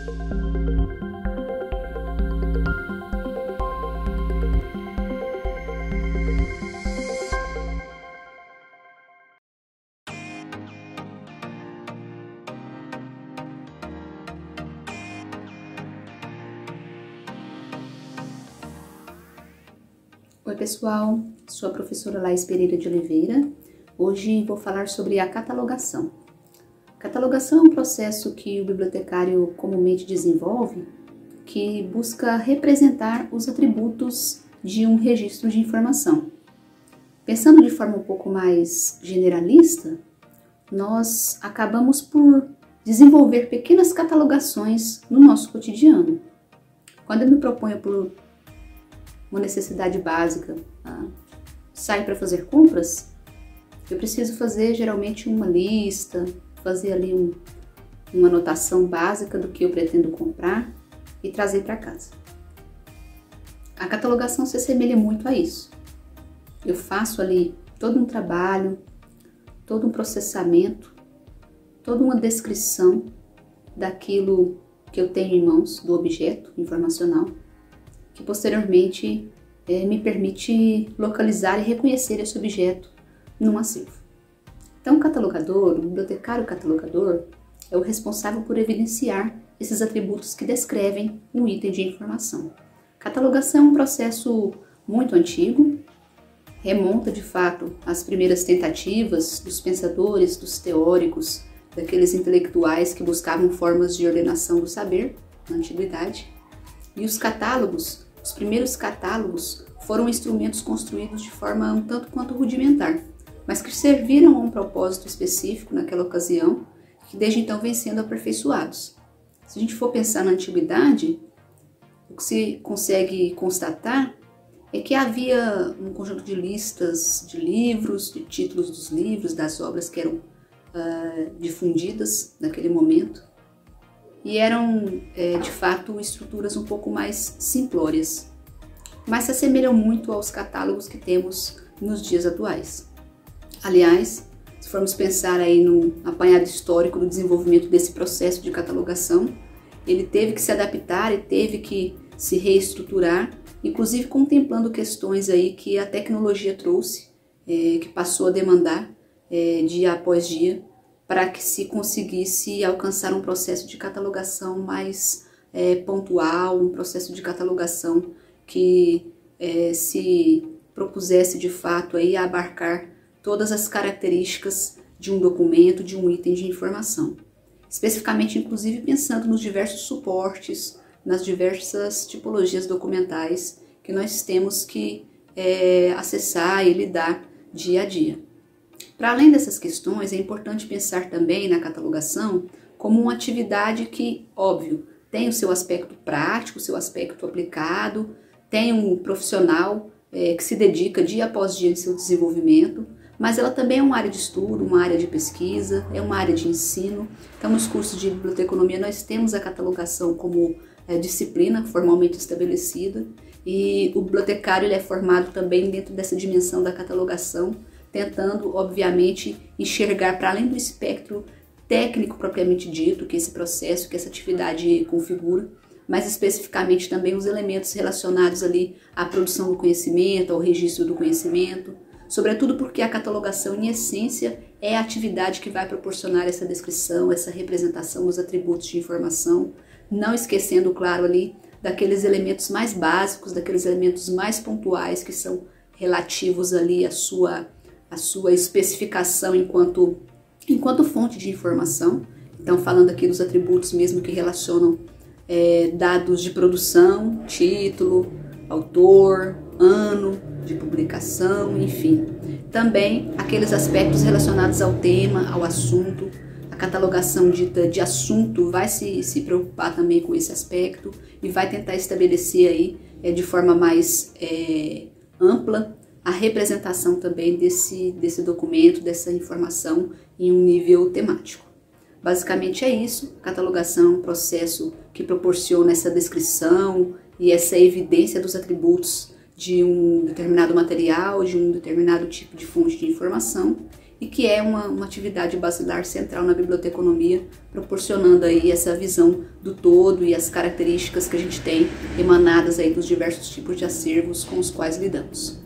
Oi pessoal, sou a professora Laís Pereira de Oliveira. Hoje vou falar sobre a catalogação. Catalogação é um processo que o bibliotecário comumente desenvolve que busca representar os atributos de um registro de informação. Pensando de forma um pouco mais generalista, nós acabamos por desenvolver pequenas catalogações no nosso cotidiano. Quando eu me proponho por uma necessidade básica, tá? saio para fazer compras, eu preciso fazer geralmente uma lista, fazer ali um, uma anotação básica do que eu pretendo comprar e trazer para casa. A catalogação se assemelha muito a isso. Eu faço ali todo um trabalho, todo um processamento, toda uma descrição daquilo que eu tenho em mãos, do objeto informacional, que posteriormente é, me permite localizar e reconhecer esse objeto num acervo. Então, o catalogador, o bibliotecário catalogador, é o responsável por evidenciar esses atributos que descrevem um item de informação. Catalogação é um processo muito antigo, remonta de fato às primeiras tentativas dos pensadores, dos teóricos, daqueles intelectuais que buscavam formas de ordenação do saber na antiguidade. E os catálogos, os primeiros catálogos, foram instrumentos construídos de forma um tanto quanto rudimentar, mas que serviram a um propósito específico naquela ocasião, que desde então vem sendo aperfeiçoados. Se a gente for pensar na antiguidade, o que se consegue constatar é que havia um conjunto de listas de livros, de títulos dos livros, das obras que eram uh, difundidas naquele momento, e eram é, de fato estruturas um pouco mais simplórias, mas se assemelham muito aos catálogos que temos nos dias atuais. Aliás, se formos pensar aí no apanhado histórico do desenvolvimento desse processo de catalogação, ele teve que se adaptar e teve que se reestruturar, inclusive contemplando questões aí que a tecnologia trouxe, é, que passou a demandar é, dia após dia, para que se conseguisse alcançar um processo de catalogação mais é, pontual, um processo de catalogação que é, se propusesse de fato aí abarcar todas as características de um documento, de um item de informação. Especificamente, inclusive, pensando nos diversos suportes, nas diversas tipologias documentais que nós temos que é, acessar e lidar dia a dia. Para além dessas questões, é importante pensar também na catalogação como uma atividade que, óbvio, tem o seu aspecto prático, o seu aspecto aplicado, tem um profissional é, que se dedica dia após dia em seu desenvolvimento, mas ela também é uma área de estudo, uma área de pesquisa, é uma área de ensino. Então, nos cursos de biblioteconomia, nós temos a catalogação como é, disciplina formalmente estabelecida e o bibliotecário ele é formado também dentro dessa dimensão da catalogação, tentando, obviamente, enxergar para além do espectro técnico propriamente dito que esse processo, que essa atividade configura, mas especificamente também os elementos relacionados ali à produção do conhecimento, ao registro do conhecimento, sobretudo porque a catalogação, em essência, é a atividade que vai proporcionar essa descrição, essa representação dos atributos de informação, não esquecendo, claro, ali daqueles elementos mais básicos, daqueles elementos mais pontuais que são relativos ali à sua, à sua especificação enquanto, enquanto fonte de informação. Então, falando aqui dos atributos mesmo que relacionam é, dados de produção, título, autor, ano, de publicação, enfim. Também aqueles aspectos relacionados ao tema, ao assunto. A catalogação dita de assunto vai se, se preocupar também com esse aspecto e vai tentar estabelecer aí é, de forma mais é, ampla a representação também desse, desse documento, dessa informação em um nível temático. Basicamente é isso, catalogação processo que proporciona essa descrição e essa evidência dos atributos de um determinado material, de um determinado tipo de fonte de informação, e que é uma, uma atividade basilar central na biblioteconomia, proporcionando aí essa visão do todo e as características que a gente tem emanadas aí dos diversos tipos de acervos com os quais lidamos.